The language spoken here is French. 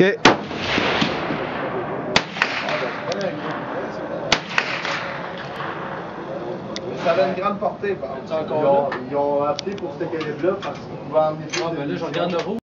OK. Ça avait une grande portée, par exemple. Ils ont, ils ont opté pour ce calibre-là parce qu'ils pouvaient emmener plus Ah, ben là, je regarde le rouge.